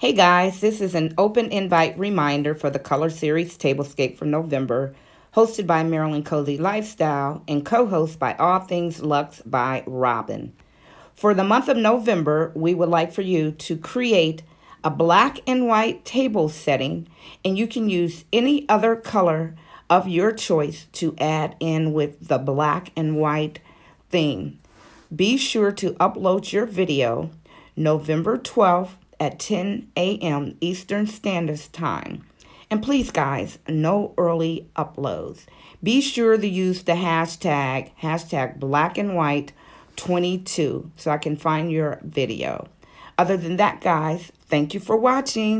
Hey guys, this is an open invite reminder for the Color Series Tablescape for November, hosted by Marilyn Cozy Lifestyle and co-hosted by All Things Luxe by Robin. For the month of November, we would like for you to create a black and white table setting, and you can use any other color of your choice to add in with the black and white theme. Be sure to upload your video November 12th at 10 a.m. Eastern Standard Time. And please, guys, no early uploads. Be sure to use the hashtag, hashtag black and white 22, so I can find your video. Other than that, guys, thank you for watching.